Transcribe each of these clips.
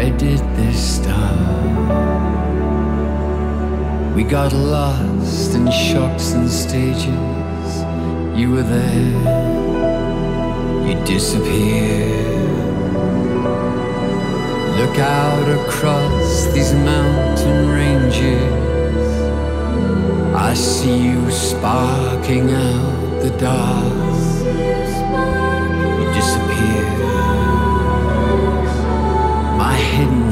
Where did this start? We got lost in shops and stages. You were there, you disappeared. Look out across these mountain ranges. I see you sparking out the dark. hidden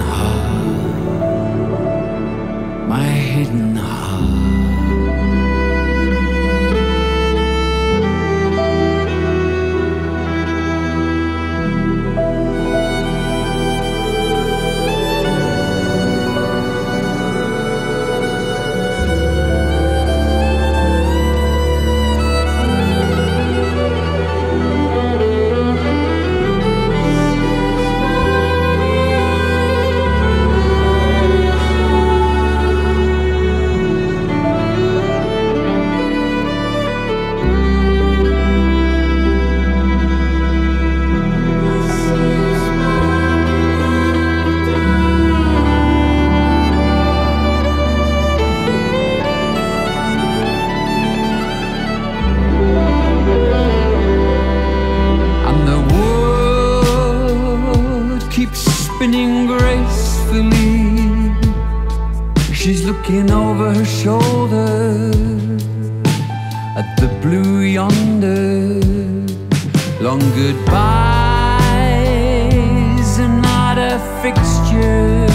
shoulder at the blue yonder. Long goodbyes are not a fixture.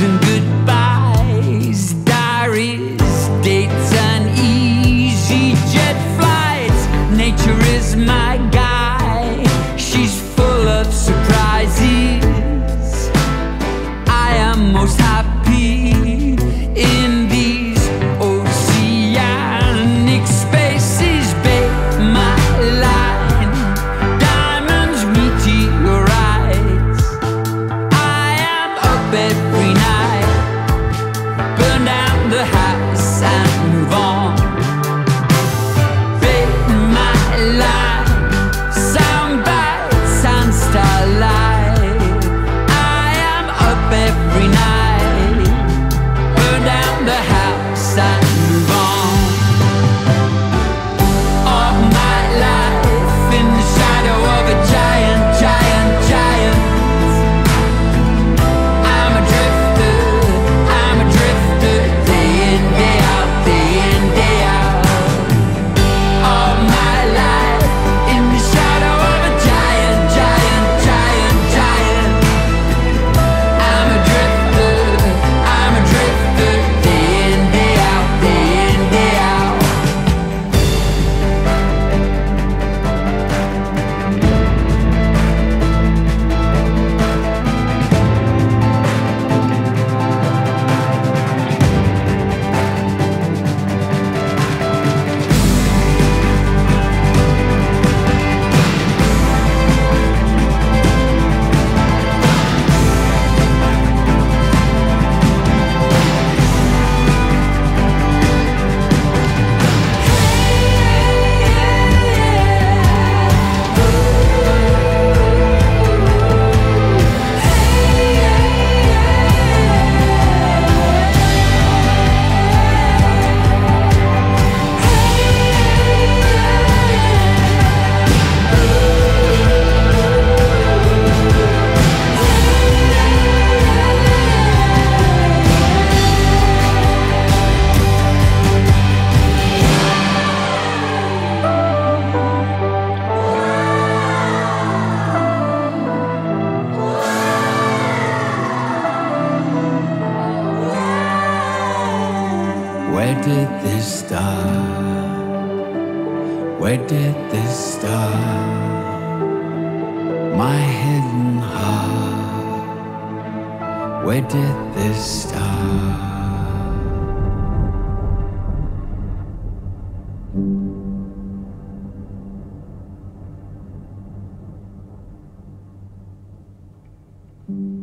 and goodbye. side. did this start? Where did this start? My hidden heart. Where did this start? thank mm -hmm. you